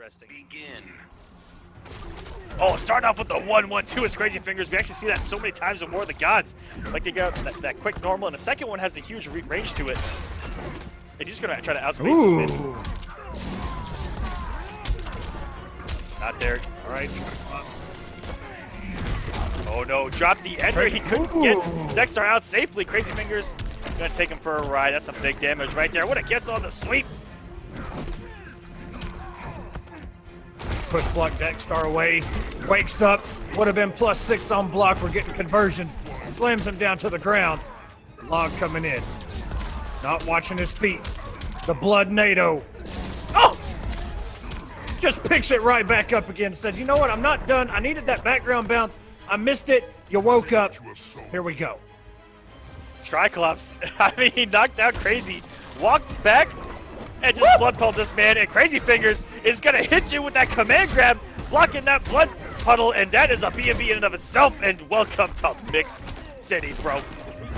interesting. Begin. Oh, starting off with the 1-1-2 is Crazy Fingers. We actually see that so many times in War of the Gods. Like they got that, that quick normal, and the second one has a huge range to it. And he's gonna try to outspace Ooh. this mid. Not there. All right. Oh no, dropped the ender. He couldn't get Ooh. Dex-Starr out safely. Crazy Fingers gonna take him for a ride. That's some big damage right there. What a gets on the sweep. Push block Dex-Starr away. Wakes up. Would have been plus six on block. We're getting conversions. Slams him down to the ground. Log coming in. Not watching his feet. The blood NATO. Oh! Just picks it right back up again. Said, you know what? I'm not done. I needed that background bounce. I missed it. You woke up. Here we go. Triclops. I mean, he knocked out Crazy, walked back, and just blood puddled this man. And Crazy Fingers is gonna hit you with that command grab, blocking that blood puddle, and that is a B&B in and of itself. And welcome to Mix City, bro.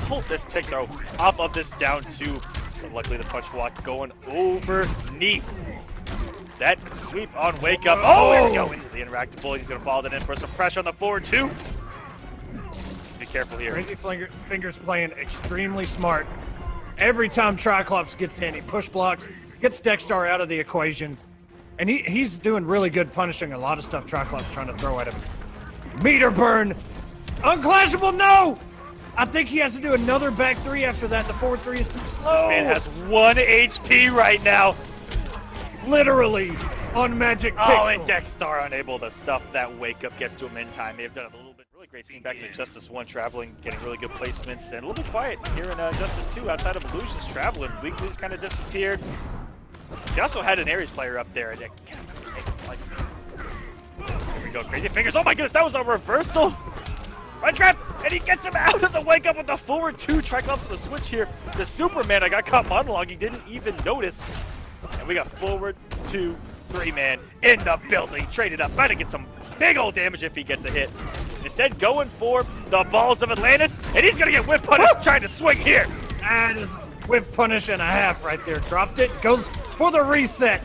Pulled this tick throw off of this down two, but luckily the punch walk going overneath. That sweep on wake up. Oh, here we go oh. into the interactable. He's gonna follow that in for some pressure on the forward two. Be careful here. Crazy Finger, Fingers playing extremely smart. Every time Triclops gets in, he push blocks, gets Dex-Starr out of the equation, and he, he's doing really good punishing a lot of stuff Triclops trying to throw at him. Meter burn! Unclashable, no! I think he has to do another back three after that. The forward three is too slow. This man has one HP right now. literally on Magic Oh, Pixel. and Dex-Starr unable to stuff that wake up gets to him in time. They've done a little bit really great scene back in Justice 1 traveling, getting really good placements, and a little bit quiet here in uh, Justice 2 outside of Illusions traveling. Weekly's kind of disappeared. He also had an Ares player up there. and I can't remember his name. Like, Here we go, Crazy Fingers. Oh my goodness, that was a reversal. Right grab, and he gets him out of the wake up with the forward two. Triclops with the switch here. The Superman, I got caught monologuing, didn't even notice. And we got forward two, three man in the building. Traded up, trying to get some big old damage if he gets a hit. Instead, going for the balls of Atlantis, and he's gonna get whip punished trying to swing here. That is whip punish and a half right there. Dropped it, goes for the reset.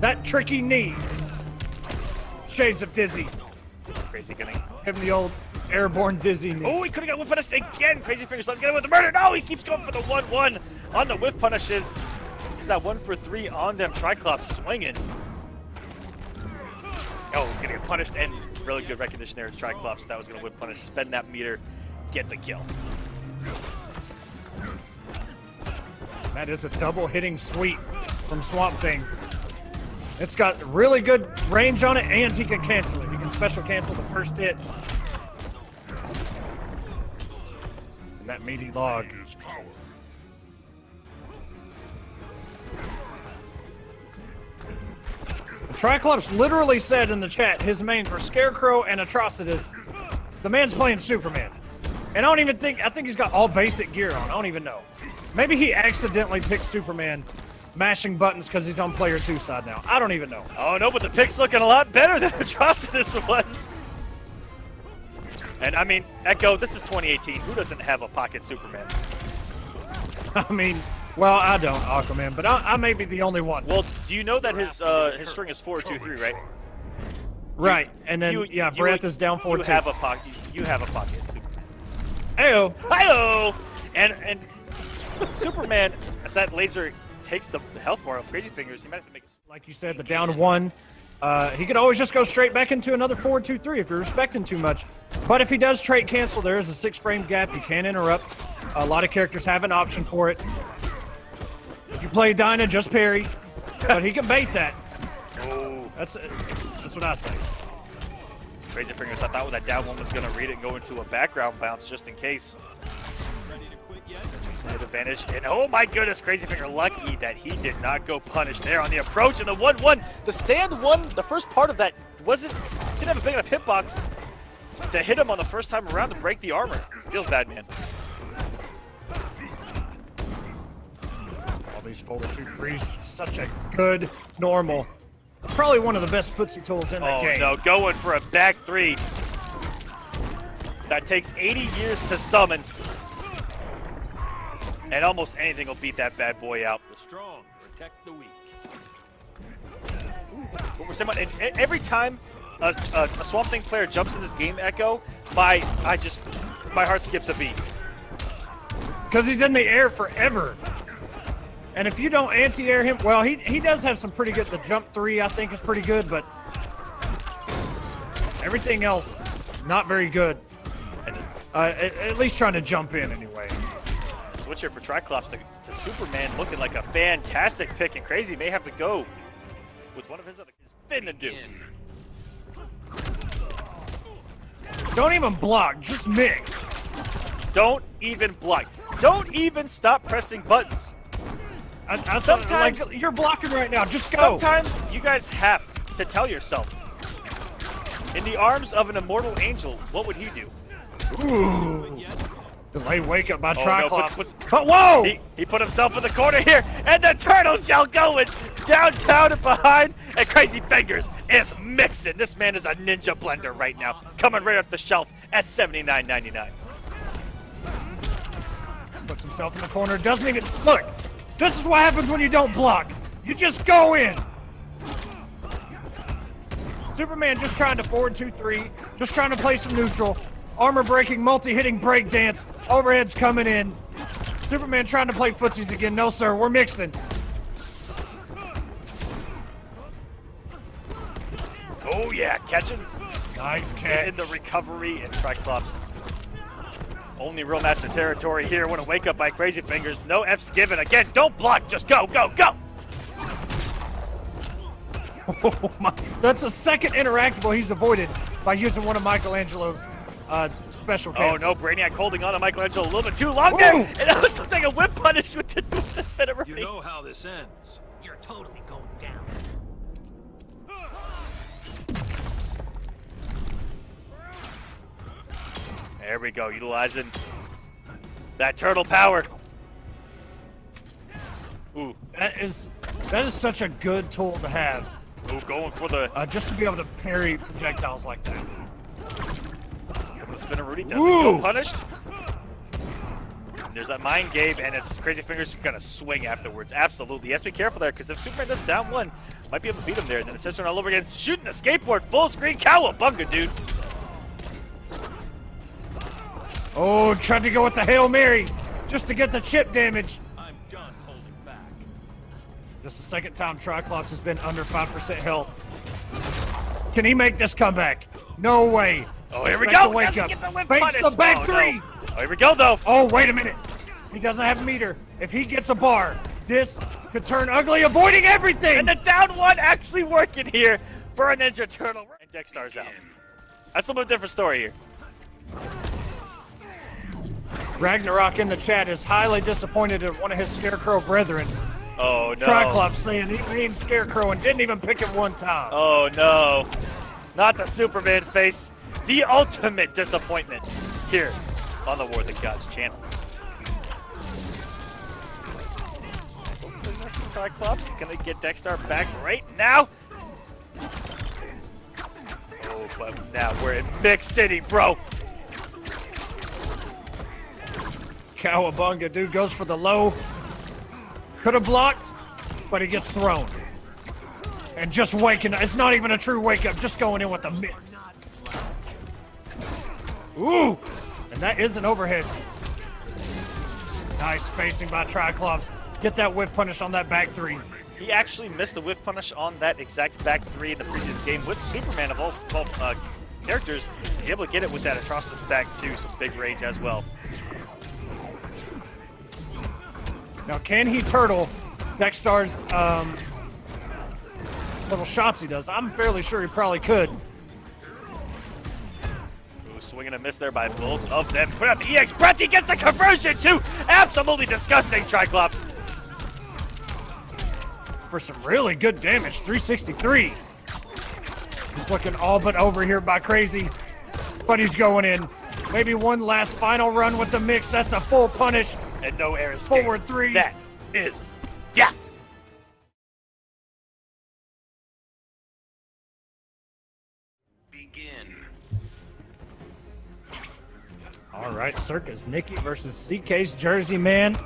That tricky knee. Shades of Dizzy. Crazy gonna. Give him the old airborne Dizzy knee. Oh, he could have got whip punished again. Crazy Fingers let him get away with the murder. No, he keeps going for the 1 1 on the whip punishes. He's that one for three on them. Triclops swinging. Oh, he's gonna get punished and really good recognition there. Triclops. That was gonna whip punish. Spend that meter, get the kill. That is a double hitting sweep from Swamp Thing. It's got really good range on it, and he can cancel it. He can special cancel the first hit. And that meaty log. The Triclops literally said in the chat his mains were Scarecrow and Atrocitus. The man's playing Superman. And I don't even think, I think he's got all basic gear on. I don't even know. Maybe he accidentally picked Superman mashing buttons because he's on player two side now. I don't even know. Oh no, but the pick's looking a lot better than Atrocitus was. And I mean, Echo, this is 2018. Who doesn't have a pocket Superman? I mean, well, I don't, Aquaman, but I, I may be the only one. Well, do you know that his uh, his string is four two three, right? right, and then, You- yeah, you- Breath is down four You two. have a pocket. You have a pocket Ayo. Hi-oh! And and Superman, as that laser takes the health bar of Crazy Fingers, he might have to make a Like you said, the down one. Uh, he could always just go straight back into another 4 2 3 if you're respecting too much. But if he does trait cancel, there is a six frame gap. You can interrupt. A lot of characters have an option for it. If you play Dinah, just parry. But he can bait that. Oh, That's that's what I say. Crazy Fingers, I thought that down one was going to read it and go into a background bounce just in case. Advantage. And oh my goodness, Crazy Finger lucky that he did not go punish there on the approach and the 1 1. The stand one, the first part of that wasn't, didn't have a big enough hitbox to hit him on the first time around to break the armor. Feels bad, man. All these forward two threes, such a good normal. Probably one of the best footsie tools in the Oh game. no, going for a back three. That takes 80 years to summon. And almost anything will beat that bad boy out. The strong protect the weak. what we're saying about, and every time a, a, a Swamp Thing player jumps in this game, Echo, my I just my heart skips a beat. Because he's in the air forever. And if you don't anti-air him, well, he he does have some pretty good. The jump three, I think, is pretty good, but everything else, not very good. And just Uh, at, at least trying to jump in anyway. switch here for Triclops to, to Superman, looking like a fantastic pick, and Crazy may have to go with one of his other his fin to do. Don't even block, just mix. Don't even block. Don't even stop pressing buttons. I, I Sometimes- like, you're blocking right now. Just go. Sometimes you guys have to tell yourself. In the arms of an immortal angel, what would he do? Ooh. Delay wake up by Oh, no, Triclops. but- but whoa! He, he put himself in the corner here, and the turtle shell going downtown and behind, and Crazy Fingers is mixing. This man is a ninja blender right now, coming right off the shelf at $79.99. Puts himself in the corner. Doesn't even look. This is what happens when you don't block. You just go in. Superman just trying to forward two three, just trying to play some neutral. Armor breaking, multi hitting break dance. Overheads coming in. Superman trying to play footsies again. No sir, we're mixing. Oh yeah, catching Nice in the recovery and Triclops. Only real master territory here. Want to wake up by Crazy Fingers. No F's given. Again, don't block. Just go, go, go. Oh my. That's the second interactable he's avoided by using one of Michelangelo's uh, special Oh no, Brainiac holding on to Michelangelo a little bit too long there. And it looks like a whip punish with the, with the You know how this ends. You're totally going down. There we go, utilizing that turtle power. Ooh, That is that is such a good tool to have, ooh, going for the, uh, just to be able to parry projectiles like that. going for the a Rudy. Doesn't Ooh. go punished. And There's that mind game, and it's Crazy Fingers gonna swing afterwards. Absolutely. He has to be careful there, because if Superman does down one, might be able to beat him there. And Then it's his turn all over again. Shooting the skateboard, full screen cowabunga, dude. Oh, tried to go with the hail mary, just to get the chip damage. I'm done holding back. This is the second time Triclops has been under five percent health. Can he make this comeback? No way. Oh, here we go. wake Doesn't up. get the whip Fakes the back Oh, no. three. Oh, here we go, though. Oh, wait a minute. He doesn't have a meter. If he gets a bar, this could turn ugly, avoiding everything. And the down one actually working here for a Ninja Turtle. And Dex-Starr's out. That's a little different story here. Ragnarok in the chat is highly disappointed at one of his Scarecrow brethren. Oh, no. Triclops saying he named Scarecrow and didn't even pick him one time. Oh, no. Not the Superman face. The ultimate disappointment here on the War of the Gods channel. Triclops is going to get Dex-Starr back right now. Oh, but now we're in Mix City, bro. Cowabunga, dude goes for the low. Could have blocked, but he gets thrown. And just waking it's not even a true wake up, just going in with the mix. Ooh! And that is an overhead. Nice spacing by Triclops. Get that whip punish on that back three. He actually missed the whip punish on that exact back three in the previous game with Superman of all, all uh, characters. He's able to get it with that Atrocitus back two, some big rage as well. Now, can he turtle Dex-Starr's um, little shots he does? I'm fairly sure he probably could. Ooh, swinging a miss there by both of them. Put out the EX breath. He gets the conversion too. Absolutely disgusting, Triclops. for some really good damage. 363. He's looking all but over here by Crazy, but he's going in. Maybe one last final run with the mix. That's a full punish. And no air escape. Forward three. That is death. Begin. All right, Circus Nicky versus CK's Jersey Man.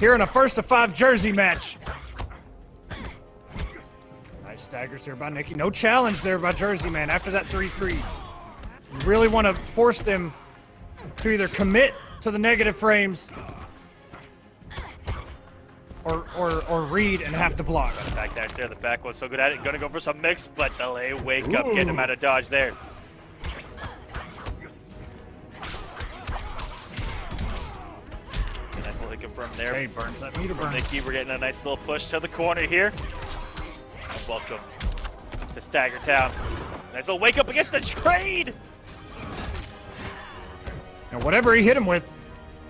Here in a first to five Jersey match. Nice staggers here by Nicky. No challenge there by Jersey Man after that 3-3. You really want to force them to either commit to the negative frames or, or, or read and have to block. Back dash there, the back was so good at it. Gonna go for some mix, but delay wake up, getting him out of dodge there. Nice little hit confirm there. Hey, burns that meter burn. Nicky, we're getting a nice little push to the corner here. And welcome to Stagger Town. Nice little wake up against the trade. And whatever he hit him with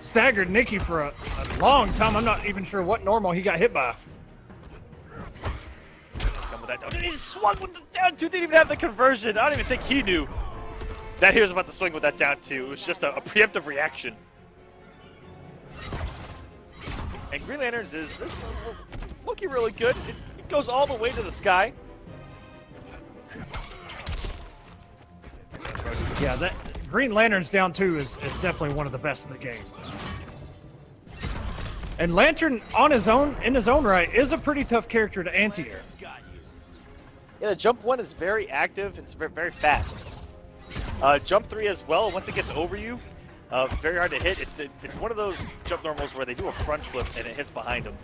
staggered Nicky for a, a long time. I'm not even sure what normal he got hit by. Come with that down. He swung with the down two. Didn't even have the conversion. I don't even think he knew that he was about to swing with that down two. It was just a, a preemptive reaction. And Green Lanterns is, is looking really good. It, it goes all the way to the sky. Yeah, that Green Lantern's down two is, is definitely one of the best in the game. And Lantern on his own, in his own right, is a pretty tough character to anti-air. Yeah, the jump one is very active. It's very, very fast. Uh, jump three as well. Once it gets over you, uh, very hard to hit. It, it- it's one of those jump normals where they do a front flip and it hits behind them,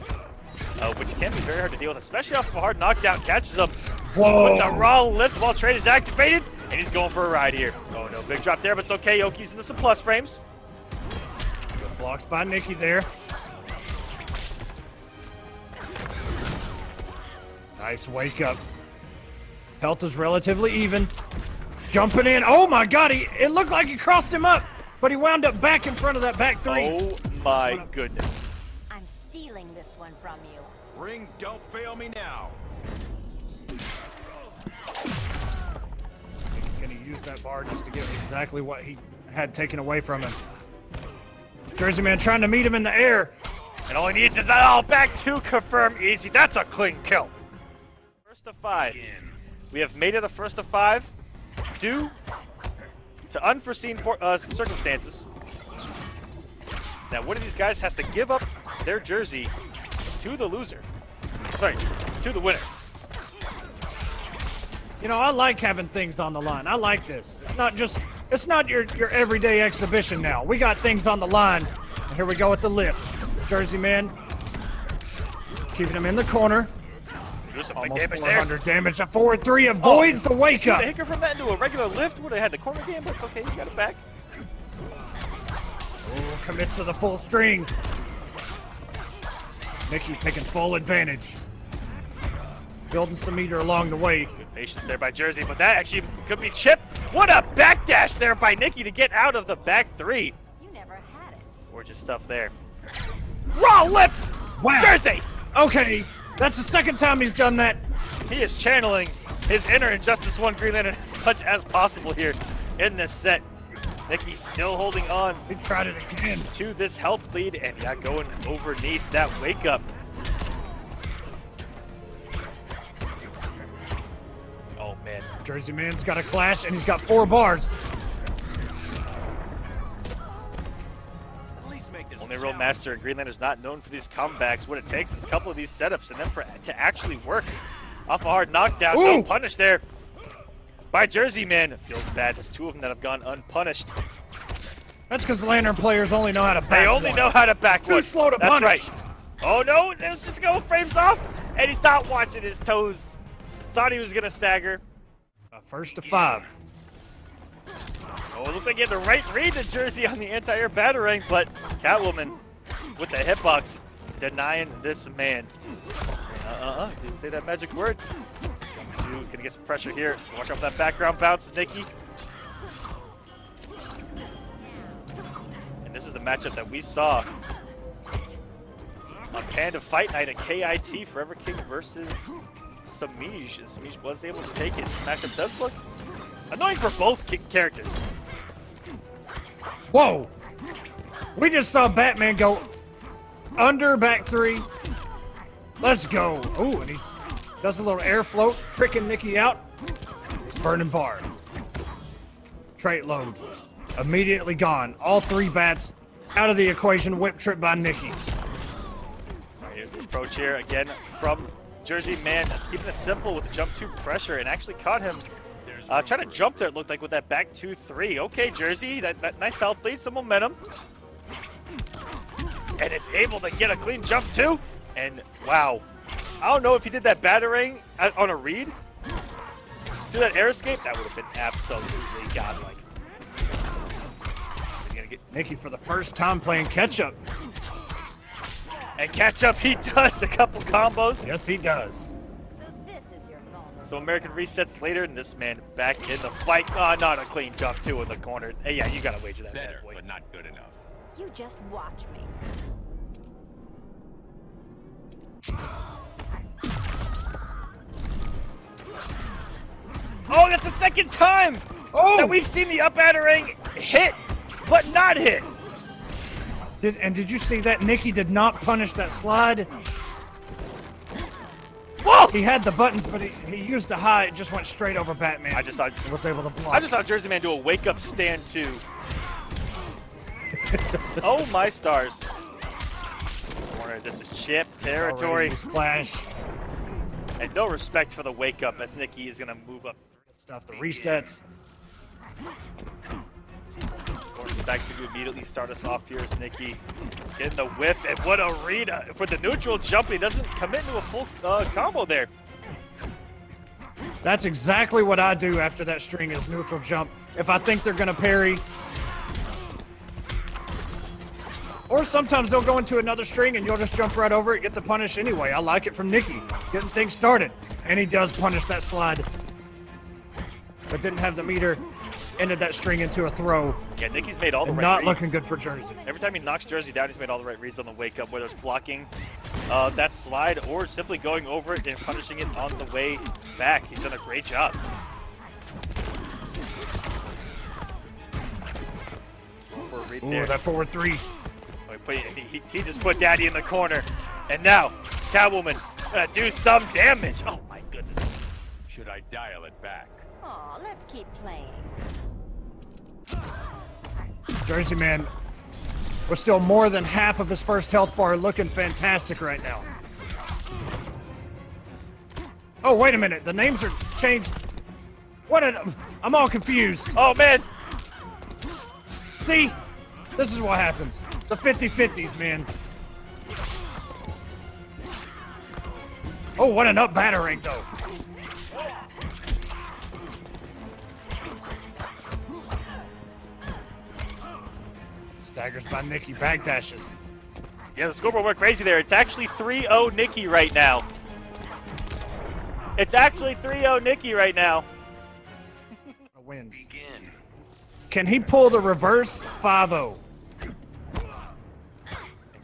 uh, which can be very hard to deal with, especially off of a hard knockdown. Catches him Whoa. with the raw lift while trade is activated, and he's going for a ride here. Oh no, big drop there, but it's okay. Yoki's into some plus frames. Blocks by Nicky there. Nice wake up. Health is relatively even. Jumping in. Oh my god, he, it looked like he crossed him up, but he wound up back in front of that back three. Oh my goodness. Ring, don't fail me now. Can he use that bar just to get exactly what he had taken away from him? Jersey Man trying to meet him in the air. And all he needs is that all back to confirm easy. That's a clean kill. First of five. We have made it a first of five due to unforeseen for, uh, circumstances. Now, one of these guys has to give up their jersey to the loser. Sorry, to the winner. You know, I like having things on the line. I like this. It's not just it's not your your everyday exhibition now. We got things on the line. And here we go with the lift. Jersey man keeping him in the corner. Do some big Almost damage there. 400 damage. A 4-3 avoids oh, the wake The up. hicker from that into a regular lift would have had the corner game, but it's okay. You got it back. Ooh, commits to the full string. Nicky taking full advantage. Building some meter along the way. Good patience there by Jersey, but that actually could be Chip. What a backdash there by Nicky to get out of the back three. You never had it. Gorgeous stuff there. Raw lift! Wow. Jersey! Okay, that's the second time he's done that. He is channeling his inner Injustice 1 Green Lantern as much as possible here in this set. Nicky still holding on He tried it again. to this health lead and yeah, going overneath that wake up. Jersey man's got a clash and he's got four bars. At least make this Only real master in Green Lantern's not known for these comebacks. What it takes is a couple of these setups and then for to actually work off a hard knockdown. No Ooh. punish there by Jersey Man. Feels bad. There's two of them that have gone unpunished. That's because Lantern players only know how to back They only one. know how to back Too one. slow to That's punish. right. Oh no, there's just go frames off, and he's not watching his toes. Thought he was gonna stagger. First to five. Oh, it looked like he had the right read the Jersey on the anti-air batarang, but Catwoman with the hitbox denying this man. Uh-uh, didn't say that magic word. Two, gonna get some pressure here. Watch out for that background bounce, Nicky. And this is the matchup that we saw on Panda Fight Night at KIT Forever King versus SemiJ. SemiJ was able to take it. Matchup does look annoying for both characters. Whoa! We just saw Batman go under back three. Let's go. Ooh, and he does a little air float, tricking Nicky out. He's burning bar. Trait load. Immediately gone. All three bats out of the equation. Whip trip by Nicky. Right, here's the approach here again from Jersey man just keeping it simple with the jump two pressure and actually caught him uh, trying to jump there, it looked like, with that back 2-3. Okay, Jersey, that, that nice health lead, some momentum. And it's able to get a clean jump, too. And, wow. I don't know if he did that batarang on a read. Do that air escape, that would have been absolutely godlike. Get... Nicky for the first time playing catch-up. And catch-up he does a couple combos. Yes, he does. So American resets later, and this man back in the fight. Oh, not a clean jump, too, in the corner. Hey, yeah, you gotta wager that Better, bad boy. but not good enough. You just watch me. Oh, that's the second time oh. that we've seen the up batarang hit, but not hit. Did, and did you see that? Nicky did not punish that slide. Whoa! He had the buttons, but he, he used the high. It just went straight over Batman. I just saw. Was able to block. I just saw Jersey Man do a wake up stand too. oh my stars! Corner. This is chip territory. Clash. And no respect for the wake up as Nicky is gonna move up. Stuff. The resets. Back to immediately start us off here is Nicky. Getting the whiff, and what a read uh, for the neutral jump. He doesn't commit to a full uh, combo there. That's exactly what I do after that string is neutral jump. If I think they're going to parry. Or sometimes they'll go into another string and you'll just jump right over it, get the punish anyway. I like it from Nicky, getting things started. And he does punish that slide. But didn't have the meter ended that string into a throw. Yeah, Nicky's made all the right Not reads. looking good for Jersey. Every time he knocks Jersey down, he's made all the right reads on the wake up, whether it's blocking uh, that slide or simply going over it and punishing it on the way back. He's done a great job. Ooh, there. that forward three. Oh, he, he, he, just put Daddy in the corner. And now, Catwoman gonna do some damage. Oh my goodness. Should I dial it back? Aw, let's keep playing. Jersey Man was still more than half of his first health bar, looking fantastic right now. Oh, wait a minute. The names are changed. What? An, I'm all confused. Oh, man. See? This is what happens. The 50-50s, man. Oh, what an up batarang, though. Staggers by Nicky, backdashes. Yeah, the scoreboard went crazy there. It's actually 3-0 Nicky right now. It's actually 3-0 Nicky right now. Wins. Can he pull the reverse 5-0?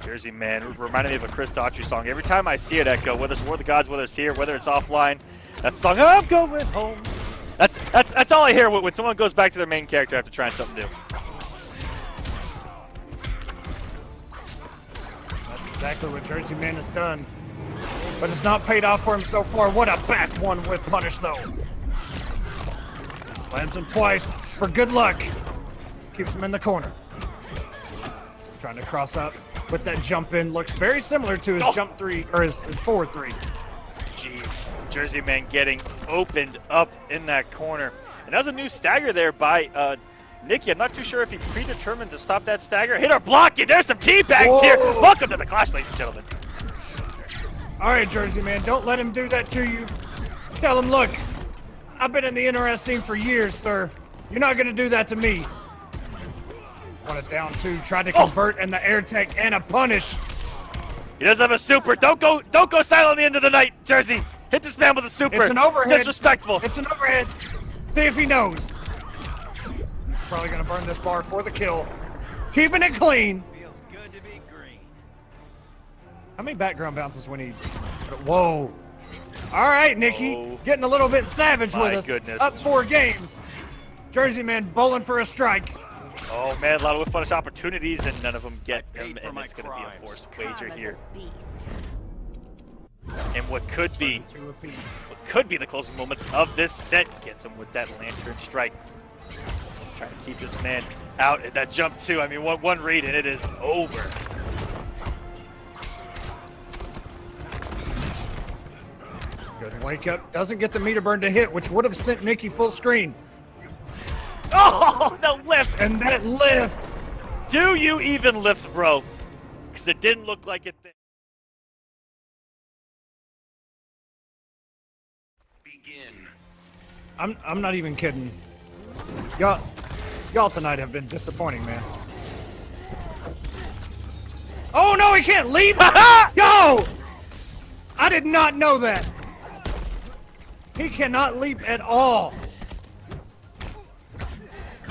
Jersey man reminded me of a Chris Daughtry song. Every time I see it echo, whether it's War of the Gods, whether it's here, whether it's offline, that song, I'm going home. That's that's that's all I hear when someone goes back to their main character after trying something new. Exactly what Jersey Man has done. But it's not paid off for him so far. What a back one with punish, though. Slams him twice for good luck. Keeps him in the corner. Trying to cross up with that jump in. Looks very similar to his oh. jump three, or his, his forward three. Jeez. Jersey Man getting opened up in that corner. And that was a new stagger there by uh, Nicky, I'm not too sure if he predetermined to stop that stagger. Hit her blocking. There's some tea bags here. Welcome to the clash, ladies and gentlemen. All right, Jersey man, don't let him do that to you. Tell him, look, I've been in the NRS scene for years, sir. You're not going to do that to me. Want it down two. Tried to oh. convert oh. and the air tech and a punish. He doesn't have a super. Don't go. Don't go silent at the end of the night, Jersey. Hit this man with a super. It's an overhead. Disrespectful. It's an overhead. See if he knows. Probably going to burn this bar for the kill. Keeping it clean. Feels good to be green. How many background bounces when he... Whoa. All right, Nicky. Oh, Getting a little bit savage with us. Goodness. Up four games. Jersey man bowling for a strike. Oh, man, a lot of whiff punish opportunities, and none of them get him, and it's going to be a forced wager here. And what could be, what could be the closing moments of this set gets him with that lantern strike. Trying to keep this man out at that jump too. I mean, one, one read and it is over. Wake up doesn't get the meter burn to hit, which would have sent Nicky full screen. Oh, the lift! And that lift. Do you even lift, bro? Because it didn't look like it. Th- Begin. I'm I'm not even kidding. Y'all y'all tonight have been disappointing, man. Oh no, he can't leap! Yo! I did not know that. He cannot leap at all.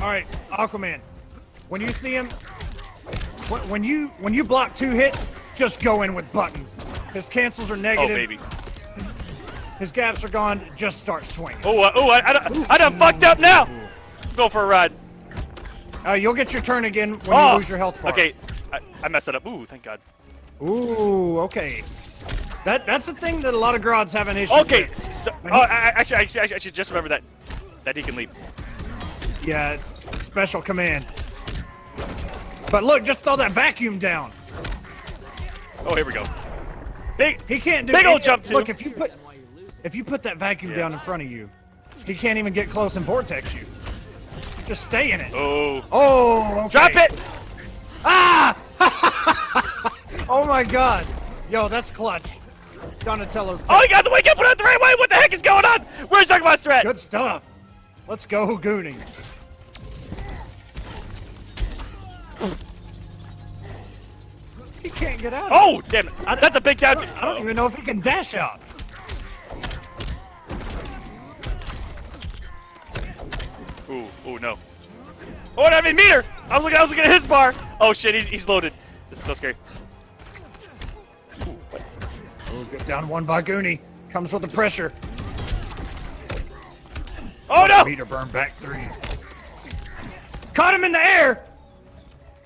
All right, Aquaman. When you see him, when, you when you block two hits, just go in with buttons. His cancels are negative. oh, baby. His gaps are gone. Just start swinging. Oh, uh, oh, I, I, done- I done fucked up now. Go for a ride. Uh, you'll get your turn again when oh, you lose your health bar. Okay, I, I messed it up. Ooh, thank God. Ooh, okay. That that's the thing that a lot of Grodds have an issue Okay, with. so, oh, I, actually, actually, I should just remember that that he can leap. Yeah, it's a special command. But look, just throw that vacuum down. Oh, here we go. Big. He can't do Big old jump, too. Look, if you put if you put that vacuum Yeah. down in front of you, he can't even get close and vortex you. Just stay in it. Oh, Oh, okay. drop it. Ah! oh my God. Yo, that's clutch. Donatello's. Oh, he got the wake up, put out the right way. What the heck is going on? Where's Dark Monster at? Good stuff. Let's go, Goonie. He can't get out. Oh, damn it. That's a big down. I don't even know if he can dash out. Ooh, ooh, no. Oh, I mean meter. I was looking. I was looking at his bar. Oh shit, he's, he's loaded. This is so scary. Oh, get down one by Goonie. Comes with the pressure. Oh no! Meter burn back three. Caught him in the air.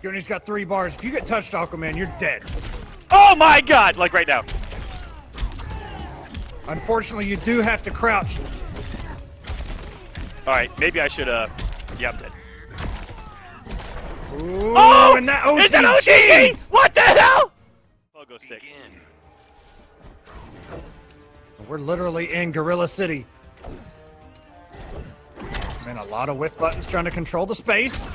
Goonie's got three bars. If you get touched, Aquaman, you're dead. Oh my God! Like right now. Unfortunately, you do have to crouch. All right, maybe I should. Uh, yeah, I'm dead. Ooh, Oh, and that is that OTG? OTG? What the hell? Pogo stick. We're literally in Gorilla City. Man, a lot of whip buttons trying to control the space.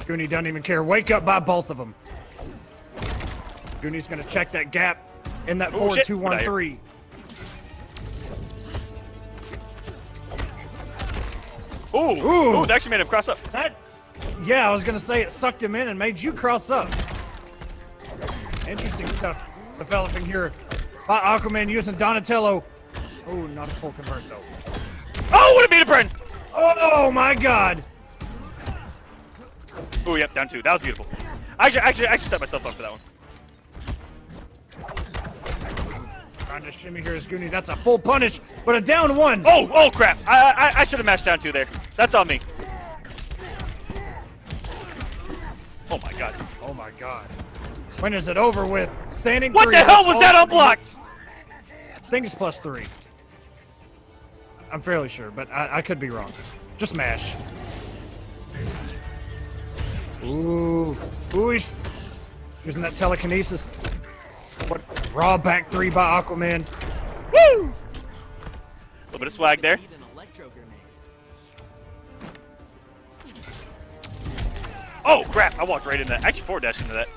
Goonie doesn't even care. Wake up by both of them. Goonie's gonna check that gap in that Oh, four shit. two one three. Ooh, Ooh. ooh, that actually made him cross up. That, yeah, I was gonna say it sucked him in and made you cross up. Interesting stuff developing here. By Aquaman using Donatello. Oh, not a full convert though. Oh, what a meter burn! Oh my God! Ooh, yep, down two. That was beautiful. I actually, actually, I actually set myself up for that one. Trying to shimmy here is Goonie. That's a full punish, but a down one. Oh, oh crap! I, I, I should have mashed down two there. That's on me. Oh my god. Oh my God! When is it over with? Standing. What the hell was that unblocked? I think it's plus three. I'm fairly sure, but I, I could be wrong. Just mash. Ooh, ooh, he's using that telekinesis. What raw back three by Aquaman? Woo! A little bit of swag there. Need an electro grenade. Oh crap! I walked right into that. Actually, forward dashed into that.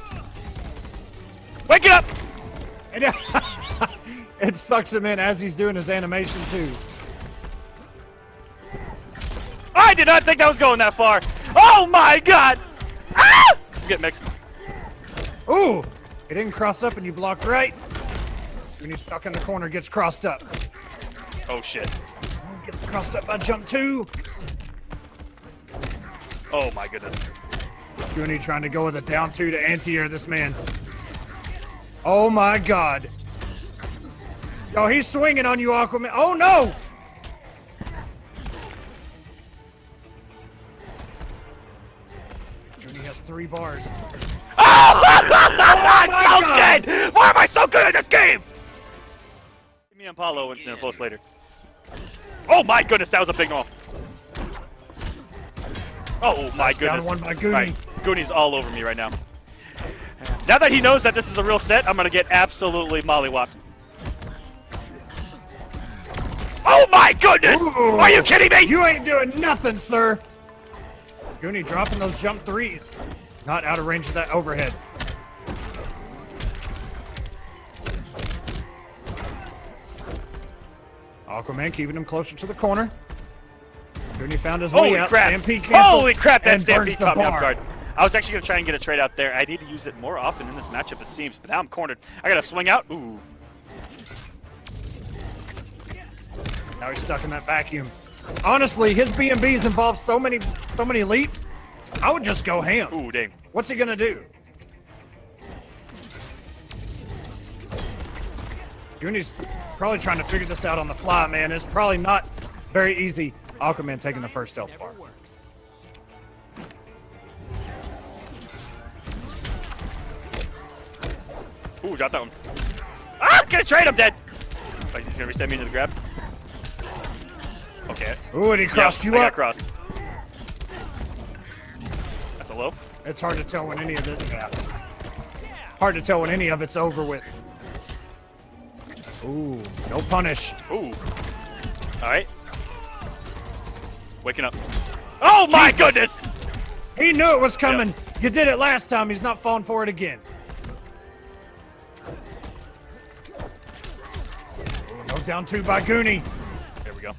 Wake it up! And it sucks him in as he's doing his animation too. I did not think that was going that far. Oh my god! Ah! Get mixed. Ooh, it didn't cross up and you blocked right. When he's stuck in the corner, gets crossed up. Oh shit. Gets crossed up by jump two. Oh my goodness. Goonie trying to go with a down two to anti-air this man. Oh my god. Yo, he's swinging on you, Aquaman. Oh no! Goonie has three bars. Ah! I'm my so God. good! Why am I so good at this game? Give me and Paulo in, in a post later. Oh my goodness, that was a big off. Oh my That's down goodness. one by Goonie. Right, Goonie's all over me right now. Now that he knows that this is a real set, I'm gonna get absolutely mollywopped. Oh my goodness! Are you kidding me? You ain't doing nothing, sir. Goonie dropping those jump threes. Not out of range of that overhead. Aquaman keeping him closer to the corner. Goonie found his way Holy out. crap! Stampede cancels Holy crap! That stampede caught me off guard. I was actually gonna try and get a trade out there. I need to use it more often in this matchup, it seems. But now I'm cornered. I gotta swing out. Ooh. Now he's stuck in that vacuum. Honestly, his B&Bs involve so many, so many leaps. I would just go ham. Ooh, dang. What's he gonna do? Goonie's probably trying to figure this out on the fly, man. It's probably not very easy. Aquaman taking the first stealth bar. Ooh, drop that one. Ah! Gonna trade him dead! He's gonna restab me into the grab. Okay. Ooh, and he crossed Yep, you I got up. crossed. That's a low. It's hard to tell when any of it. Yeah. Hard to tell when any of it's over with. Ooh, no punish. Ooh. Alright. Waking up. Oh my Jesus. goodness! He knew it was coming. You did it last time. He's not falling for it again. Ooh, no down two by Goonie. There we go.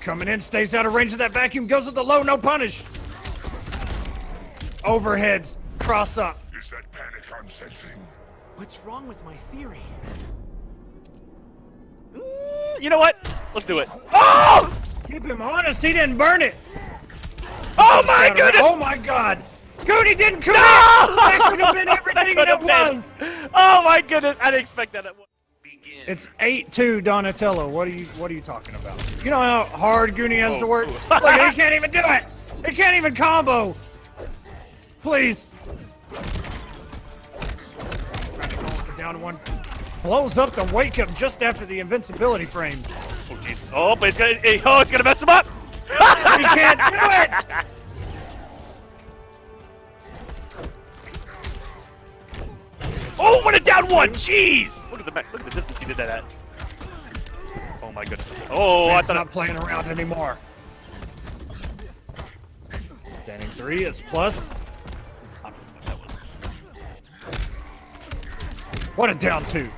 Coming in, stays out of range of that vacuum, goes with the low, no punish. Overheads, cross up. Is that panic I'm sensing? What's wrong with my theory? Mm, You know what? Let's do it. Oh! Keep him honest, he didn't burn it. Oh my goodness! Oh my god. Goonie didn't come No! That could have been everything could that it been. was. Oh my goodness! I didn't expect that. It's 8-2 Donatello. What are you what are you talking about? You know how hard Goonie has Oh, to work? Look, he can't even do it. He can't even combo. Please. Trying to go with the down one. Blows up the wake up just after the invincibility frame. Oh jeez. Oh, but it's gonna. Oh, it's gonna mess him up. He can't do it. Oh, what a down one! Jeez! Look at the look at the distance he did that at. Oh my goodness. Oh, I Man's thought. not I, playing around anymore. Standing three, it's plus. What a down two.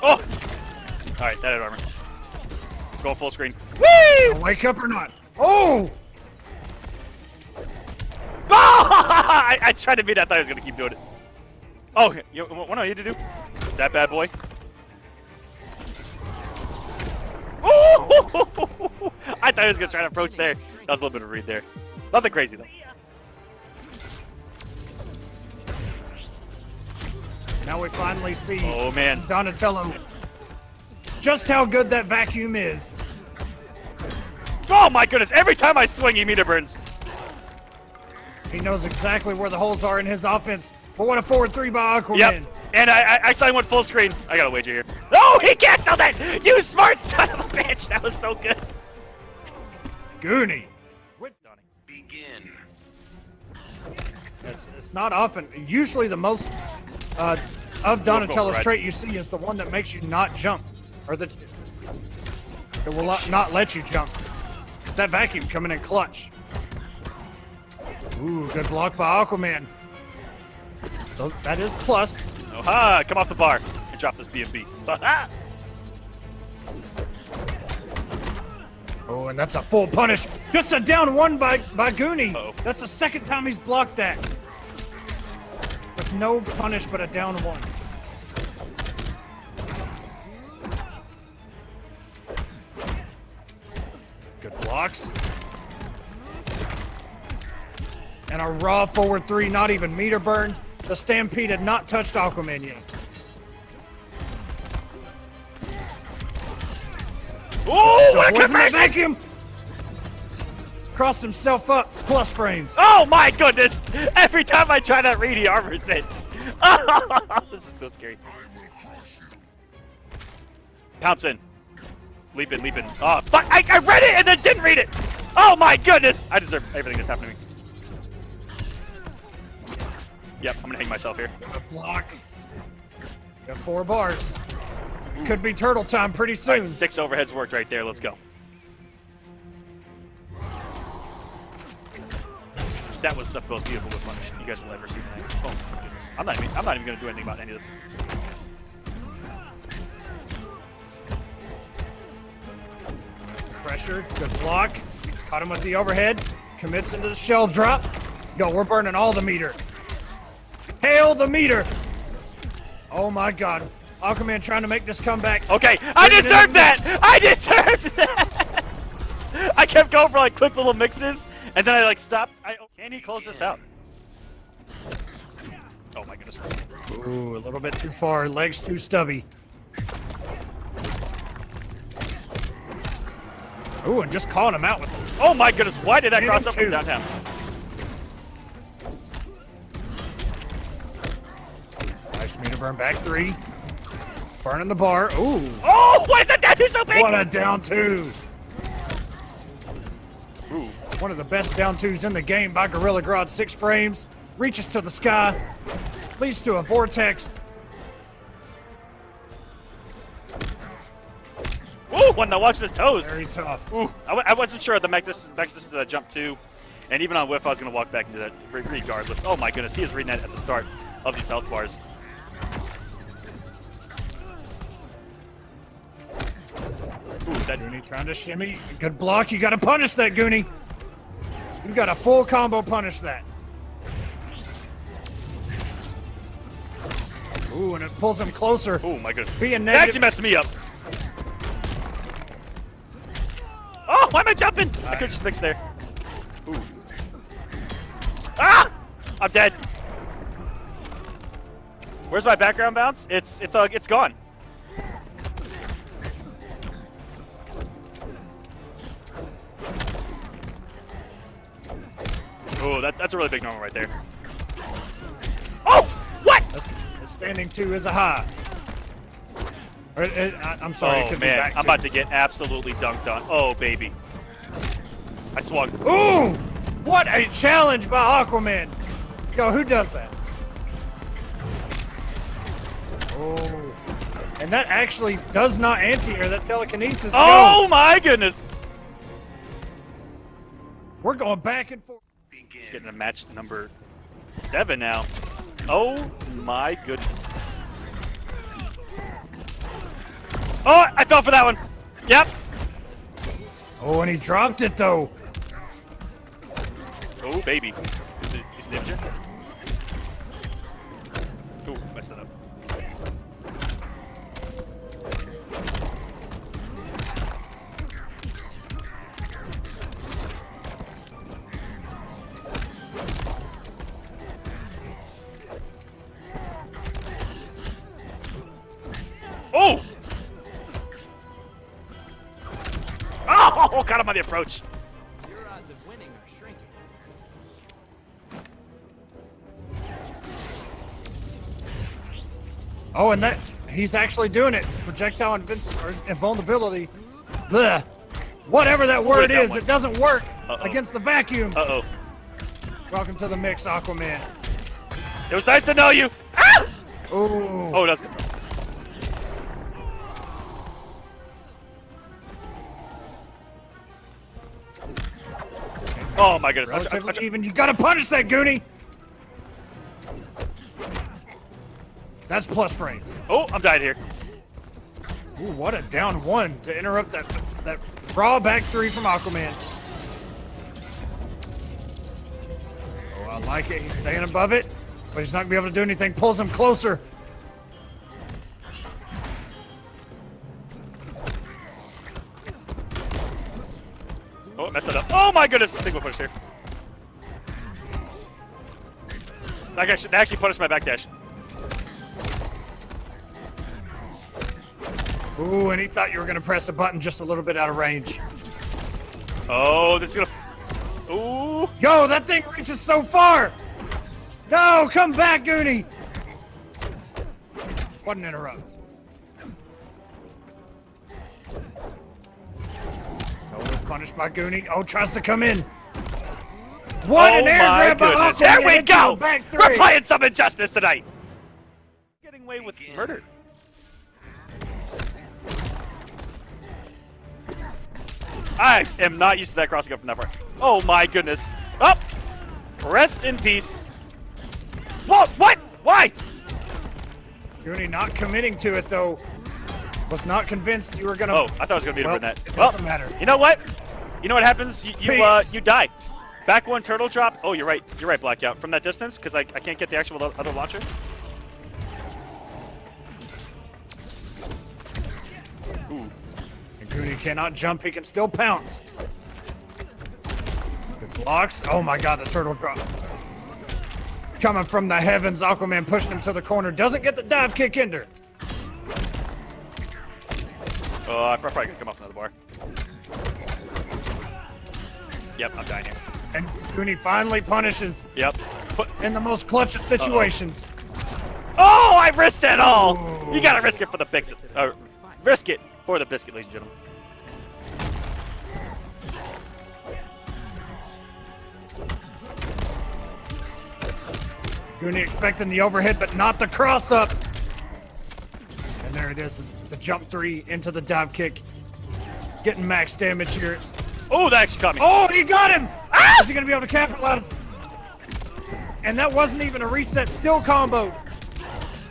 oh! All right, that had armor. Go full screen. Woo! Wake up or not? Oh! I, I tried to beat it. I thought I was gonna keep doing it. Oh, you, what do I need to do? That bad boy. Oh! I thought I was gonna try to approach there. That was a little bit of a read there. Nothing crazy though. Now we finally see Oh man. Donatello just how good that vacuum is. Oh my goodness! Every time I swing, he meter burns. He knows exactly where the holes are in his offense. But what a forward three by Aquaman. Yep. And I, I, I saw him went full screen. I got a wager here. Oh, he canceled that! You smart son of a bitch! That was so good. Goonie. Begin. It's, it's not often. Usually, the most uh, of Donatello's trait you see is the one that makes you not jump, or that that will not, not let you jump. That vacuum coming in clutch. Ooh, good block by Aquaman. So that is plus. Oh, ha! Come off the bar and drop this B&B. Oh, and that's a full punish. Just a down one by by Goonie. Uh-oh. That's the second time he's blocked that. With no punish, but a down one. Good blocks. And a raw forward three, not even meter burned. The Stampede had not touched Aquaman yet. Oh, what a away from that conversion! vacuum. Crossed himself up, plus frames. Oh my goodness! Every time I try that read, he armors it. Oh, this is so scary. Pounce in. Leap in, leap in. Oh, fuck! I, I read it and then didn't read it! Oh my goodness! I deserve everything that's happened to me. Yep, I'm gonna hang myself here. Block. Got four bars. Could be turtle time pretty soon. right, six overheads worked right there. Let's go. That was the most beautiful whip punish you guys will ever see tonight. Oh my goodness. I'm not even I'm not even gonna do anything about any of this. Pressure, good block. Caught him with the overhead. Commits into the shell drop. Yo, we're burning all the meter. Hail the meter! Oh my god. Aquaman trying to make this comeback. Okay, I deserved that! I deserved that! I kept going for like quick little mixes, and then I like stopped. I, oh, can he close this out? Oh my goodness. Ooh, a little bit too far. Legs too stubby. Ooh, and just calling him out with Oh my goodness, why did that cross up from downtown? Nice meter burn back three. Burning the bar. Ooh, Oh, why is that down two so big? what a down two. Ooh. One of the best down twos in the game by Gorilla Grodd. Six frames, reaches to the sky, leads to a vortex. Ooh, when I watched his toes. Very tough. Ooh, I, w- I wasn't sure of the max distance, max distance that jump to, and even on whiff, I was going to walk back into that regardless. Oh my goodness, he is reading that at the start of these health bars. Ooh, that Goonie trying to shimmy. Good block. You got to punish that, Goonie. You got a full combo punish that. Ooh, and it pulls him closer. Oh my goodness. Being negative. That actually messed me up. Oh, why am I jumping? I could just mix there. Ooh. Ah! I'm dead. Where's my background bounce? It's it's uh, it's gone. Oh, that, that's a really big normal right there. Oh! What? The standing two is a high. Or, uh, I, I'm sorry. it Oh man, back I'm about to get absolutely dunked on. Oh baby. I swung. Ooh! What a challenge by Aquaman! Yo, who does that? Oh. And that actually does not anti-air, that telekinesis. Oh Yo, my goodness! we're going back and forth. He's getting a match number seven now. Oh my goodness. Oh, I fell for that one. Yep. Oh, and he dropped it though. Oh baby. He's. Ooh, on the approach. Your odds of winning are shrinking. Oh, and that he's actually doing it. Projectile invinci- or invulnerability. Bleh. Whatever that word that is, one. it doesn't work Uh-oh. against the vacuum. Uh-oh. Welcome to the mix, Aquaman. It was nice to know you. Ah! Ooh. Oh, that's good. Oh my goodness. Even. You gotta punish that Goonie. That's plus frames. oh, I'm dying here. Ooh, what a down one to interrupt that that raw back three from Aquaman. Oh, I like it. He's staying above it, but he's not gonna be able to do anything. Pulls him closer. My goodness. Big one push here. That actually, that actually punished my backdash. Ooh, and he thought you were gonna press a button just a little bit out of range. Oh, this is gonna. Ooh. Yo, that thing reaches so far. No, come back, Goonie. What an interrupt. Punished by Goonie. Oh, tries to come in. What oh an air my grab by goodness. Aquaman Here we go! We're playing some injustice tonight! Getting away with murder. I am not used to that crossing up from that far. Oh my goodness. Up! Rest in peace. Whoa, what? Why? Goonie not committing to it though. Was not convinced you were gonna. Oh, I thought I was gonna beat him Well, in that. it Well, doesn't matter. you know what? You know what happens? You you, uh, you die. Back one turtle drop. Oh, you're right. You're right, Blackout. From that distance, because I, I can't get the actual other launcher. Ooh. And Goonie cannot jump. He can still pounce. Good blocks. Oh my God, the turtle drop. Coming from the heavens, Aquaman pushing him to the corner. Doesn't get the dive kick ender. Oh, I probably could come off another bar. Yep, I'm dying here. And Goonie finally punishes Yep. Put, in the most clutch of situations. oh, I risked it all! You gotta risk it for the biscuit. Uh, risk it for the biscuit, ladies and gentlemen. Goonie expecting the overhead, but not the cross up. And there it is, the jump three into the dive kick. Getting max damage here. Oh, that actually caught me. Oh, he got him! Ah! Is he gonna be able to capitalize? And that wasn't even a reset, still combo.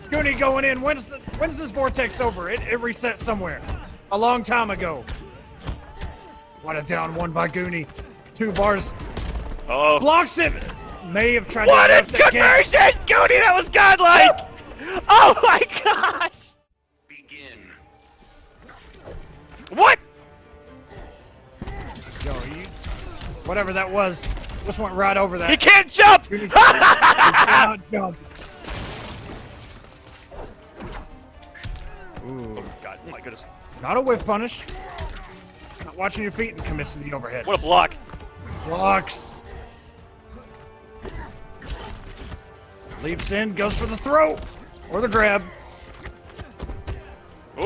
Goonie going in. When's the when's this vortex over? It, it reset somewhere. A long time ago. What a down one by Goonie. Two bars. Oh. Blocks it! May have tried What to a that kick. conversion! Goonie, that was godlike! Oh my gosh! What? Yo, you, whatever that was, just went right over that. He can't jump! Goonie cannot jump. Oh god, my goodness. Not a whiff punish. Not watching your feet and commits to the overhead. What a block. Blocks. Leaps in, goes for the throw or the grab.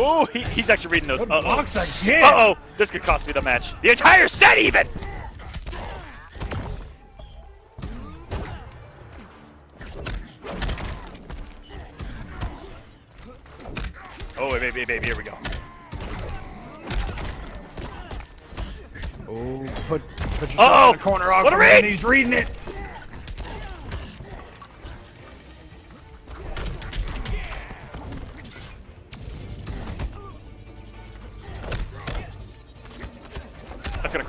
Oh, he, he's actually reading those. Uh-oh. again. Uh-oh. This could cost me the match. The entire set even! Oh, wait, baby, baby, here we go. Oh, put put yourself Uh-oh. in the corner, What a read! He's reading it.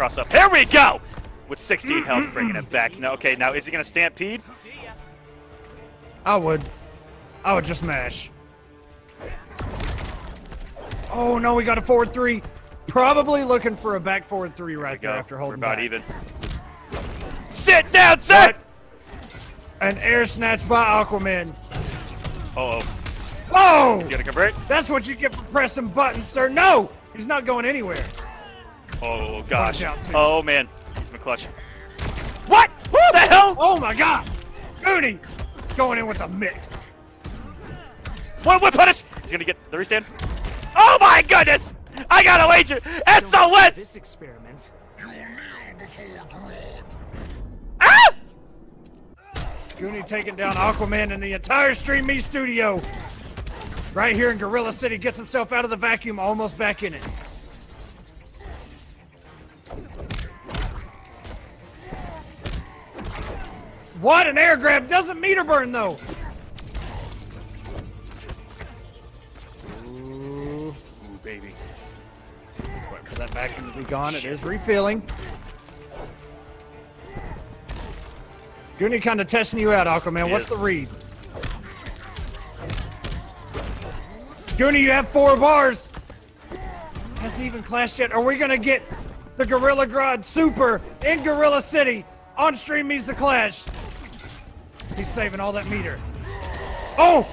Cross up. Here we go! With 16 health, bringing it back. Now, okay, now is he gonna stampede? I would. I would just mash. Oh no, we got a forward three. Probably looking for a back forward three right there Go. after We're holding about back. even. Sit down, sir! An air snatch by Aquaman. Uh oh. Oh! He's gonna convert? That's what you get for pressing buttons, sir. No! He's not going anywhere. Oh gosh. Punch out, too. Oh man. He's been clutch. What? Who the hell? Oh my god! Goonie! Going in with a mix. What what punish? He's gonna get the restand. Oh my goodness! I got a wager! SOS! This experiment. You will kneel before Grodd. Ah! Goonie taking down Aquaman and the entire Stream Me studio. Right here in Gorilla City, gets himself out of the vacuum, almost back in it. What an air grab! Doesn't meter burn though. Ooh, Ooh, baby. wait for that vacuum to be gone. It is refilling. Goonie kind of testing you out, Aquaman. He What's the read? Goonie, you have four bars. Has he even clashed yet? Are we gonna get the Gorilla Grodd Super in Gorilla City on Stream Meets the Clash? He's saving all that meter. Oh!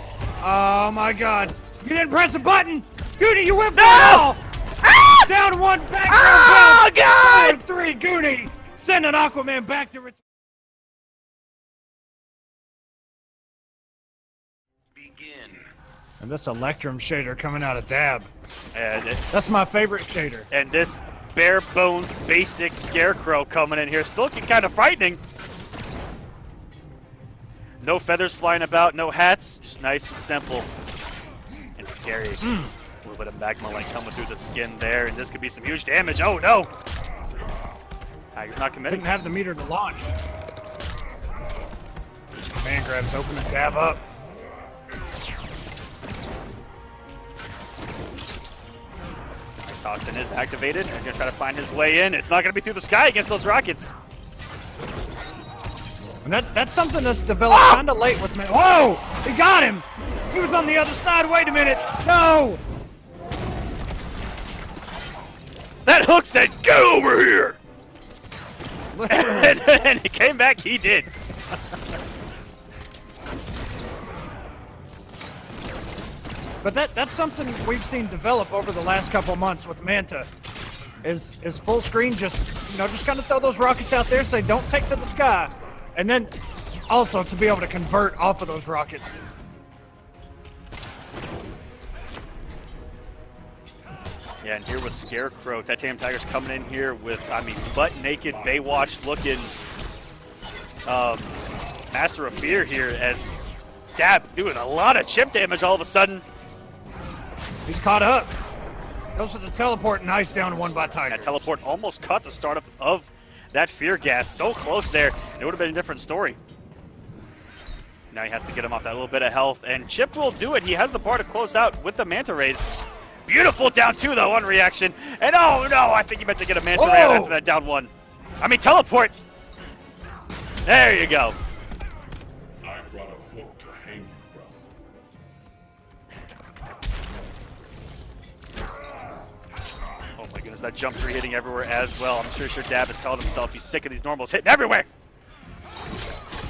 Oh my god. You didn't press a button! Goonie, you went for No! it all! Ah! Down one, back Oh god! Forward three, Goonie! Sending Aquaman back to return. Begin. And this Electrum shader coming out of Dab. And it, That's my favorite shader. and this bare bones basic scarecrow coming in here, still looking kind of frightening. No feathers flying about, no hats, just nice and simple and scary. Hmm. A little bit of magma like coming through the skin there, and this could be some huge damage. Oh no! Tiger's not committing. Didn't have the meter to launch. Man grabs open and dab up. Toxin is activated. He's gonna try to find his way in. It's not gonna be through the sky against those rockets. And that, that's something that's developed ah! kind of late with me. Whoa! He got him! He was on the other side. Wait a minute. No! That hook said, "Get over here!" And, and he came back. He did. But that that's something we've seen develop over the last couple months with Manta. Is is full screen just you know just kind of throw those rockets out there, say don't take to the sky, and then also to be able to convert off of those rockets. Yeah, and here with Scarecrow, Titanium Tigers coming in here with, I mean, butt naked Baywatch looking um, Master of Fear here as Dab doing a lot of chip damage all of a sudden. He's caught up. Goes for the teleport, nice down one by Tiger. That teleport almost caught the startup of that Fear Gas. So close there. It would have been a different story. Now he has to get him off that little bit of health, and Chip will do it. He has the bar to close out with the Manta Rays. Beautiful down two, though, on reaction. And oh no, I think he meant to get a Manta Ray out after that down one. I mean, teleport. There you go. That jump three hitting everywhere as well. I'm sure sure Dab has told himself he's sick of these normals hitting everywhere.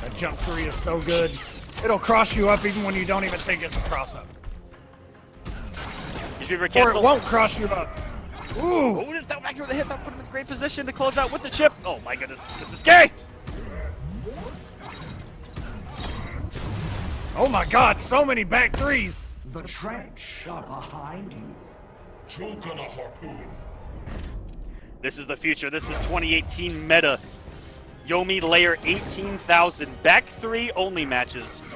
That jump three is so good. It'll cross you up even when you don't even think it's a cross up. He's being Or it won't cross you up. Ooh! Oh, that back with the hit, that put him in great position to close out with the chip. Oh my goodness, this is scary. Oh my god, so many back threes! The trench are behind you. Choke on a harpoon. This is the future. This is 2018 meta. Yomi layer 18,000. Back three only matches.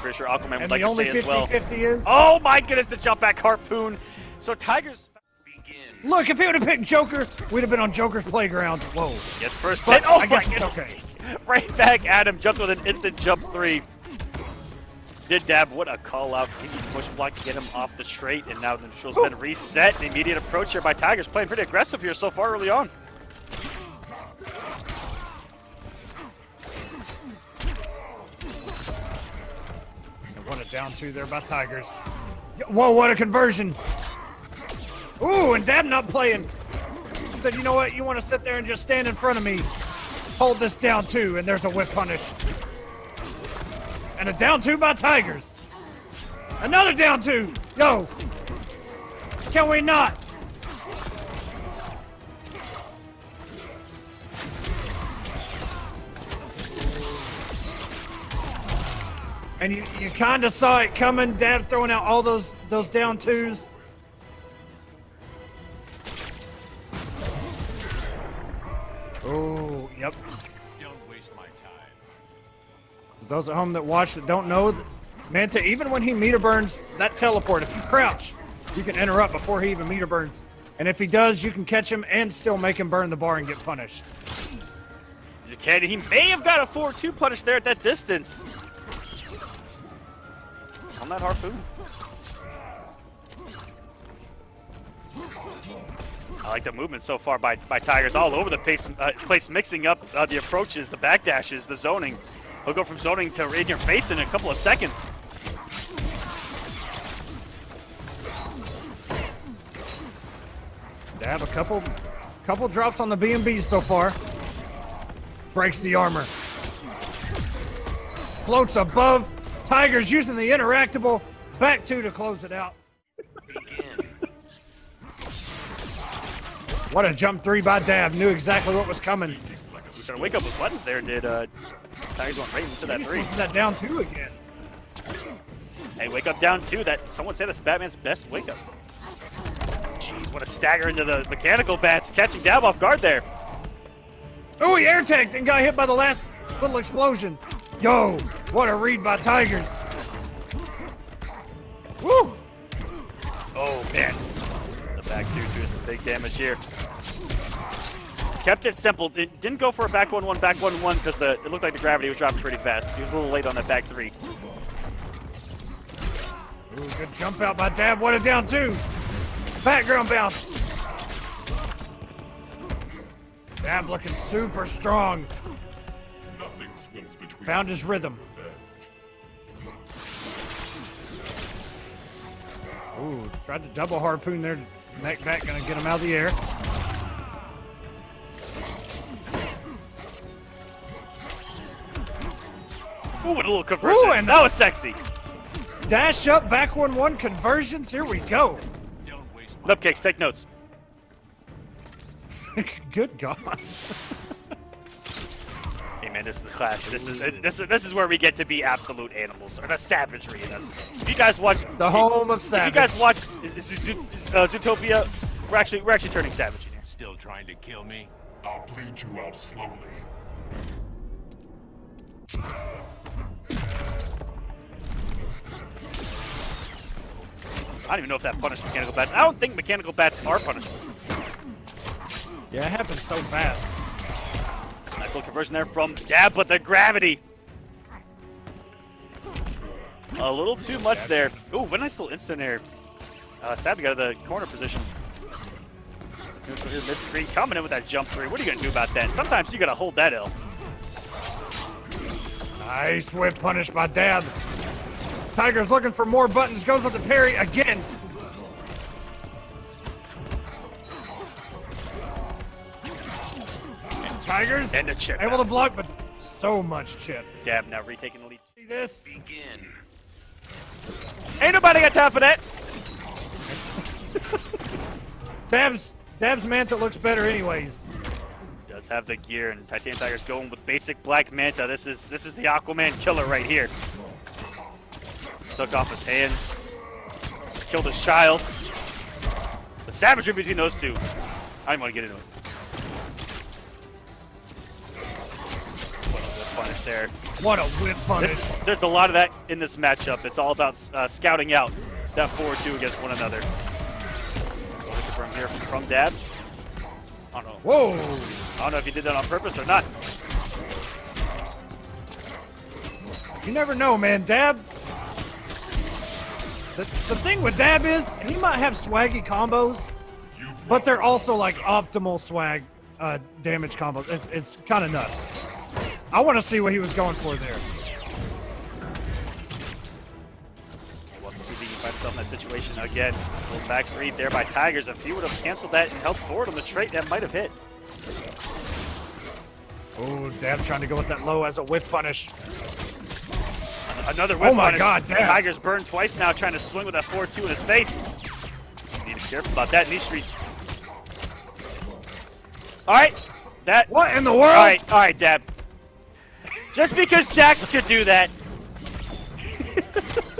Pretty sure Aquaman would And like to only say as well. 50-50 is... Oh my goodness, the jump back harpoon. So Tigers Begin. Look, if he would have picked Joker, we'd have been on Joker's playground. Whoa. gets first But hit. Oh I my guess goodness. okay. Right back at him. Jumped with an instant jump three. Did dab. What a call out. He push block to get him off the straight. And now the neutral's been reset. The immediate approach here by Tigers. Playing pretty aggressive here so far early on. And What a down two there by Tigers. Whoa, what a conversion. Ooh, and Dab not playing. He said, you know what? You want to sit there and just stand in front of me. Hold this down two, and there's a whip punish. And a down two by Tigers. Another down two. Yo. Can we not? And you, you kind of saw it coming. Dab throwing out all those those down twos. Oh, yep. Those at home that watch that don't know, Manta, even when he meter burns that teleport, if you crouch, you can interrupt before he even meter burns. And if he does, you can catch him and still make him burn the bar and get punished. He's a kid. He may have got a 4-2 punish there at that distance. On that harpoon. I like the movement so far by, by Tigers all over the place, uh, place mixing up uh, the approaches, the backdashes, the zoning. He'll go from zoning to in your face in a couple of seconds. Dab, a couple, couple drops on the B&Bs so far. Breaks the armor. Floats above. Tigers using the interactable. Back two to close it out. What a jump three by Dab. Knew exactly what was coming. He's trying to wake up with buttons there, did uh, Tigers went right into that three. That down two again. Hey, wake up down two. That someone said that's Batman's best wake up. Jeez, what a stagger into the mechanical bats, catching Dab off guard there. Oh, he air tanked and got hit by the last little explosion. Yo, what a read by Tigers. Woo! Oh man, the back two doing some big damage here. Kept it simple. Did- Didn't go for a back one one back one one because the it looked like the gravity was dropping pretty fast. He was a little late on that back three. Ooh, good jump out by Dab. What a down two. Background bounce. Dab looking super strong. Nothing swims between Found his rhythm. Ooh, tried to double harpoon there. Neck back, gonna get him out of the air. Ooh, what a little conversion. Ooh, and- that was sexy. Dash up, back one one conversions. Here we go. Don't waste my Lip take notes. Good God. Hey man, this is the Clash. This is this is this is where we get to be absolute animals, or the savagery in us. If you guys watch The home of if you guys watch Z- Z- uh, Zootopia, we're actually we're actually turning savage in here. Still trying to kill me? I'll bleed you out slowly. I don't even know if that punished mechanical bats. I don't think mechanical bats are punishable. Yeah, it happens so fast. Nice little conversion there from Dab, but the gravity. A little too much there. Ooh, what a nice little instant air. Uh, stabbing out of the corner position. Neutral here mid screen, coming in with that jump three. What are you gonna do about that? Sometimes you gotta hold that L. Nice whip punish by Dab. Tiger's looking for more buttons. Goes with the parry again. And Tigers And the chip. able to block, but so much chip. Dab now retaking the lead. See this? Begin. Ain't nobody got time for that. Dab's Dab's Manta looks better anyways. Does have the gear, and Titan Tiger's going with basic Black Manta. This is this is the Aquaman killer right here. Took off his hand, killed his child. The savagery between those two. I don't want to get into it. What a good punish there. What a whip punish. This, there's a lot of that in this matchup. It's all about uh, scouting out that 4-2 against one another. From here from Dab. I don't know. Whoa! I don't know if he did that on purpose or not. You never know, man. Dab. The, the thing with Dab is he might have swaggy combos, but they're also like optimal swag uh, damage combos. It's, it's kind of nuts. I want to see what he was going for there. Well, see if he can find himself in that situation again. Little back three there by Tigers. If he would have canceled that and held forward on the trait, that might have hit. Oh, Dab trying to go with that low as a whip punish. Another oh whip Oh my. God, damn. Tigers burned twice now, trying to swing with that 4-2 in his face. Need to be careful about that in these streets. All right, that. What in the world? All right, all right, Dab. Just because Jax could do that,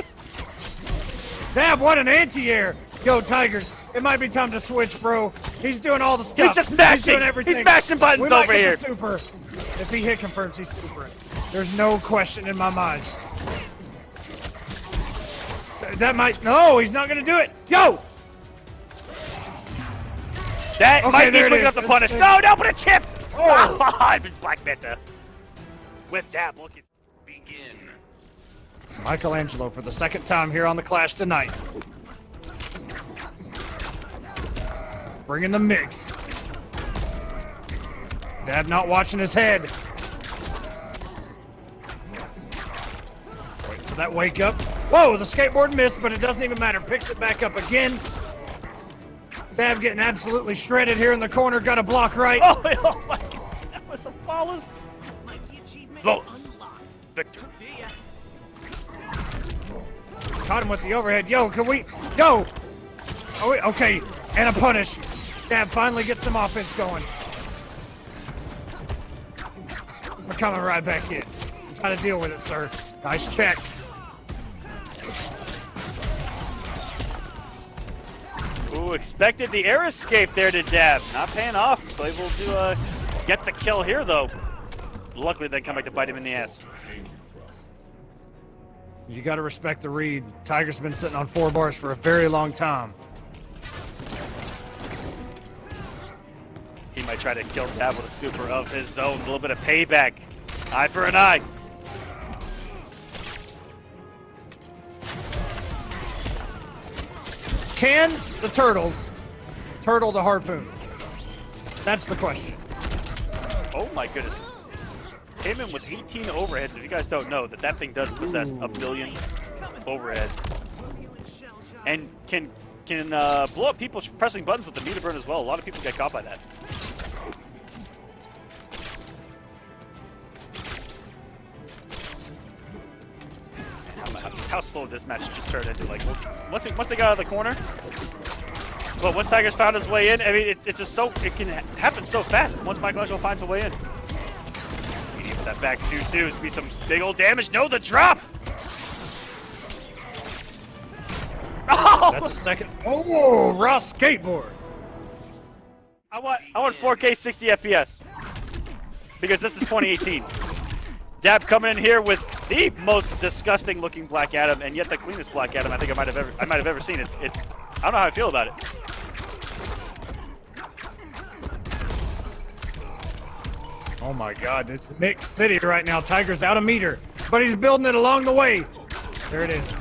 Dab, what an anti-air! Yo, Tigers, it might be time to switch, bro. He's doing all the stuff. He's just mashing. doing everything. He's mashing buttons over here. Super. If he hit confirms, he's super. There's no question in my mind. Th- That might. No, he's not gonna do it. Yo, that Okay, might be quick enough to It's- punish. it's- No, no, but it chipped. Oh. Oh, I've been Black Manta. With Dab looking. Begin. It's Michelangelo for the second time here on the Clash tonight. Bringing the mix. Dab not watching his head. Wait for that wake up. Whoa, the skateboard missed, but it doesn't even matter. Picks it back up again. Dab getting absolutely shredded here in the corner. Got a block right. Oh, oh my God, that was a flawless. Flawless. Victor. Caught him with the overhead. Yo, can we? Yo! Oh, wait, okay. And a punish. Dab finally gets some offense going. We're coming right back in. Gotta deal with it, sir. Nice check. Ooh, expected the air escape there to Dab. Not paying off, so able to uh, get the kill here, though. Luckily, they come back to bite him in the ass. You got to respect the read. Tiger's been sitting on four bars for a very long time. He might try to kill Dab with a super of his own. A little bit of payback. Eye for an eye. Can the turtles turtle the harpoon? That's the question. Oh my goodness. Came in with 18 overheads. If you guys don't know, that that thing does possess a billion overheads. And can can uh, blow up people pressing buttons with the meter burn as well. A lot of people get caught by that. How, how- how slow this match just turned into. Like, once, it, once they got out of the corner, but once Tigers found his way in, I mean, it, it's just so, it can happen so fast once Michelangelo finds a way in. You need that back 2 2 to be some big old damage. No, the drop! Oh! That's a second. Oh, Ross skateboard. I want, I want 4K 60 FPS. Because this is 2018. Dab coming in here with the most disgusting looking Black Adam, and yet the cleanest Black Adam I think I might have ever I might have ever seen. It's it's I don't know how I feel about it. Oh my God, it's mixed city right now. Tiger's out of meter, but he's building it along the way. There it is.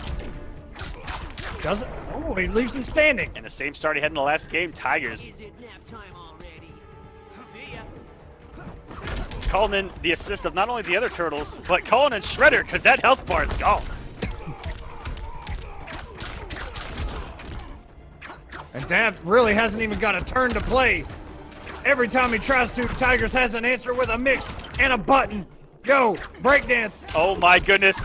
Does it? Oh, he leaves him standing. And the same start he had in the last game, Tigers. Calling in the assist of not only the other turtles, but calling in Shredder, because that health bar is gone. And Dab really hasn't even got a turn to play. Every time he tries to, Tigers has an answer with a mix and a button. Go, breakdance. Oh my goodness.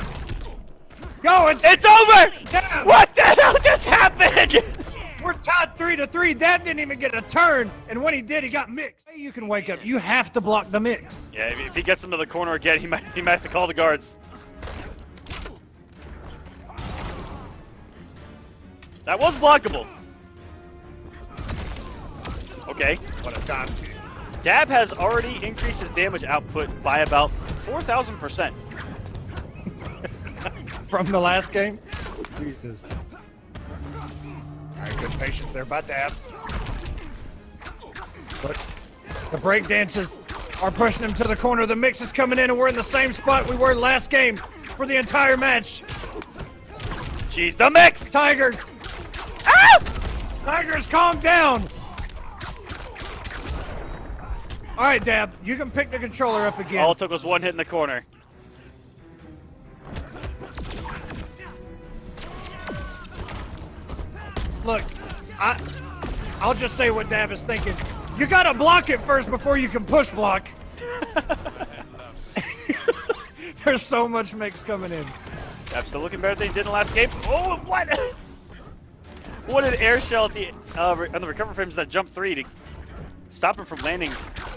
Go, it's, It's over! What the hell just happened? We're tied three to three. Dab didn't even get a turn, and when he did, he got mixed. Hey, You can wake up. You have to block the mix. Yeah, if- if he gets into the corner again, he might he might have to call the guards. That was blockable. Okay. What a time. Dab has already increased his damage output by about 4,000%. From the last game? Oh, Jesus. All right, good patience there by Dab. But the break dances are pushing him to the corner. The mix is coming in, and we're in the same spot we were last game for the entire match. Jeez, the mix! Tigers! Ah! Tigers, calm down! All right, Dab, you can pick the controller up again. All it took was one hit in the corner. Look, I, I'll just say what Dab is thinking. You gotta block it first before you can push block. There's so much mix coming in. Dab still looking better than he did in the last game. Oh, what? what an air shell at the, uh, on the recover frames that jump three to stop him from landing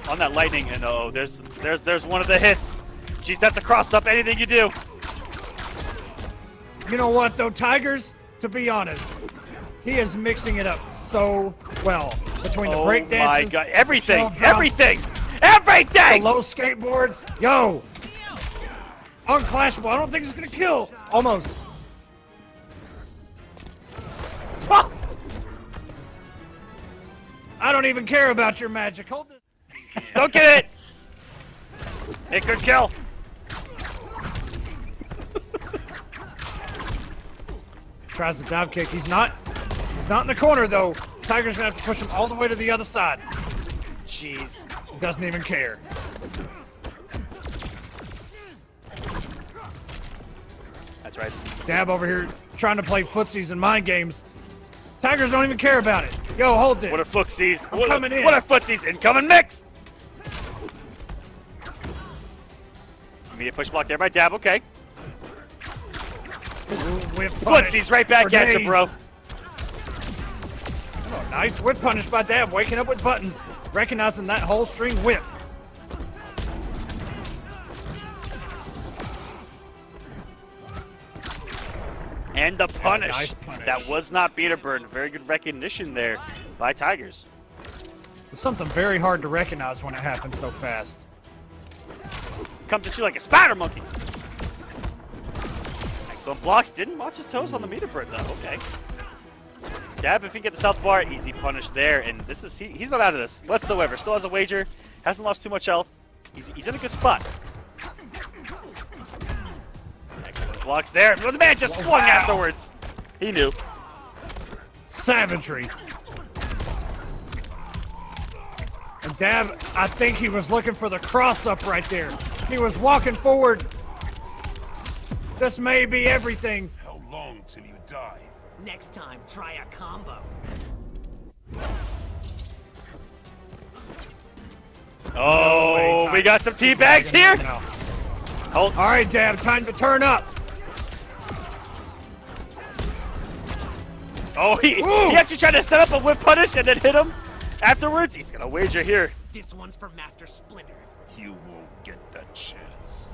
on that lightning. And oh, there's there's there's one of the hits. Jeez, that's a cross up. Anything you do. You know what, though, Tigers? To be honest, he is mixing it up so well between the oh my god! Everything, drop, everything, the everything. low skateboards. Yo, unclashable. I don't think it's gonna kill. Almost. Ah! I don't even care about your magic. Hold this. Don't get it. It could kill. Tries the dive kick. He's not. Not in the corner though. Tiger's gonna have to push him all the way to the other side. Jeez. Doesn't even care. That's right. Dab over here trying to play footsies and mind games. Tigers don't even care about it. Yo, hold this. What a footsies. I'm What a, coming in. what a footsies. Incoming mix. Immediate push block there by Dab. Okay. Footsies right back at you, bro. Oh, nice whip punish by Dab, waking up with buttons, recognizing that whole string whip. And the punish. nice punish. That was not Meter Burn. Very good recognition there by Tigers. something very hard to recognize when it happens so fast. Comes at you like a spider monkey. Excellent blocks. Didn't watch his toes on the meter burn though. Okay. Dab, if he can get the south bar, easy punish there. And this is he, he's not out of this whatsoever. Still has a wager. Hasn't lost too much health. He's, he's in a good spot. Excellent blocks there. But the man just swung afterwards. He knew. Savagery. And Dab, I think he was looking for the cross up right there. He was walking forward. This may be everything. How long till you die? Next time, try a combo. Oh, we got some tea bags here. No. Hold. All right, Dab, time to turn up. Oh, he, Ooh. he actually tried to set up a whip punish and then hit him afterwards. He's gonna wager here. This one's for Master Splinter. You won't get that chance.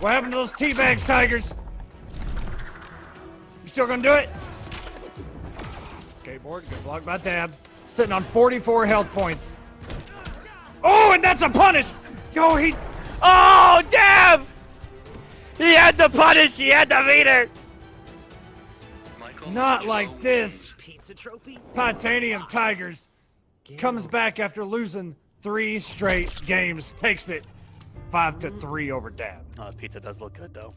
What happened to those tea bags, Tigers? You still gonna do it? Skateboard, good block by Dab. Sitting on 44 health points. Oh, and that's a punish! Yo, he. Oh, damn! He had the punish. He had the meter. Michael, Not you like this. Pizza trophy? Titanium Tigers comes back after losing three straight games. Takes it five to three over Dab. Oh, pizza does look good though.